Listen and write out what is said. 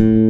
Mm-hmm.